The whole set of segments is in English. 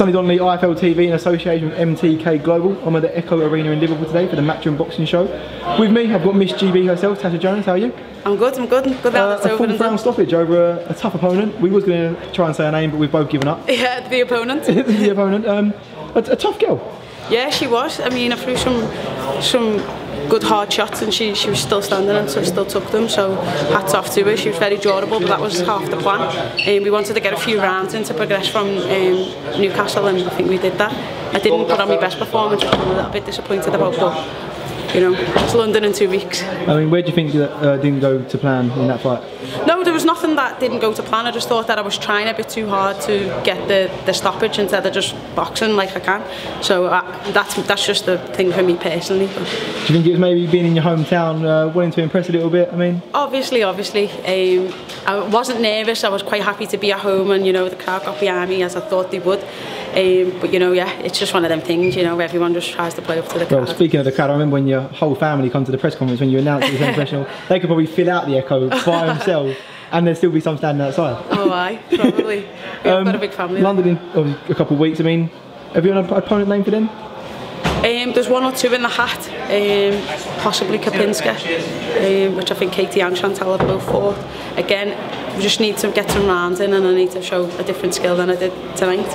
Sonny Donnelly, IFL TV in association with MTK Global. I'm at the Echo Arena in Liverpool today for the Matchroom Boxing Show. With me, I've got Miss GB herself, Tasha Jonas. How are you? I'm good, I'm good. Good Uh, a over full and round done. stoppage over a, a tough opponent. We was going to try and say her name, but we've both given up. Yeah, the opponent. the opponent, um, a, a tough girl. Yeah, she was. I mean, I threw some some good hard shots and she, she was still standing and so still took them. So hats off to her. She was very durable but that was half the plan. Um, we wanted to get a few rounds in to progress from um, Newcastle and I think we did that. I didn't put on my best performance which I'm a little bit disappointed about but you know, it's London in two weeks. I mean, where do you think that uh, didn't go to plan in that fight? No, there was nothing that didn't go to plan. I just thought that I was trying a bit too hard to get the, the stoppage instead of just boxing like I can. So uh, that's that's just the thing for me personally. But Do you think it was maybe being in your hometown, uh, wanting to impress a little bit? I mean, obviously, obviously, um, I wasn't nervous. I was quite happy to be at home, and you know the crowd got behind me as I thought they would. Um, but you know, yeah, it's just one of them things. You know, everyone just tries to play up to the well, crowd. speaking of the crowd, I remember when your whole family come to the press conference when you announced it was professional. They could probably fill out the Echo by themselves, and there'd still be some standing outside. oh, aye, probably. Yeah, I've got a big family. London in obviously, a couple of weeks. I mean, have you got an opponent name for them? Um, there's one or two in the hat, um, possibly Kapinska, um, which I think Katie and Chantal have both fought. Again, we just need to get some rounds in and I need to show a different skill than I did tonight.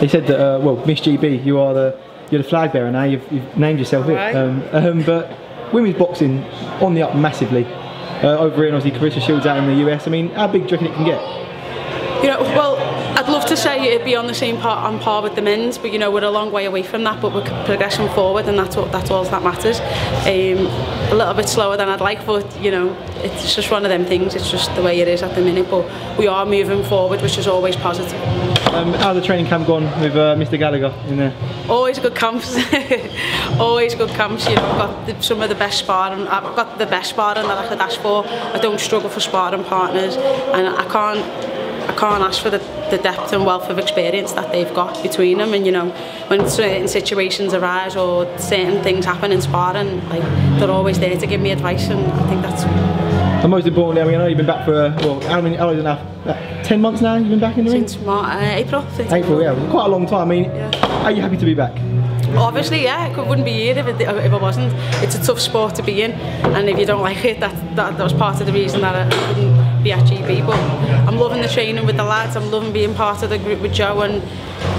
They said that, uh, well, Miss GB, you are the you're the flag bearer now. You've, you've named yourself it. Right. Um, um, but women's boxing on the up massively. Uh, over and obviously, Claressa Shields out in the US. I mean, how big do you reckon it can get? You know, well, I'd love to say it'd be on the same par, on par with the men's, but you know we're a long way away from that. But we're progressing forward, and that's what that's all that matters. Um, a little bit slower than I'd like, but you know it's just one of them things. It's just the way it is at the minute. But we are moving forward, which is always positive. Um, how's the training camp gone with uh, Mr. Gallagher in there? Always good camps. Always good camps. You know, I've got the, some of the best sparring. I've got the best sparring that I could ask for. I don't struggle for sparring partners, and I can't. I can't ask for the, the depth and wealth of experience that they've got between them. And you know, when certain situations arise or certain things happen in sparring, like they're always there to give me advice, and I think that's And most importantly, I mean, I know you've been back for uh, well, how many? How long is it now? About Ten months now. You've been back in the ring. since uh, April. April, yeah, quite a long time. I mean, are you happy to be back? Obviously, yeah, I wouldn't be here if it, if I wasn't. It's a tough sport to be in, and if you don't like it, that, that, that was part of the reason that I couldn't be at GB. But I'm loving the training with the lads, I'm loving being part of the group with Joe, and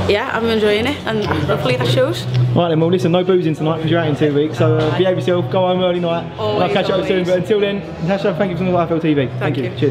yeah, I'm enjoying it, and hopefully that shows. Right then, well listen, no boozing tonight because you're out in two weeks, so uh, behave yourself, go home early night, and I'll Always, catch up soon. But until then, Natasha, thank you for the IFL TV. Thank you. Cheers.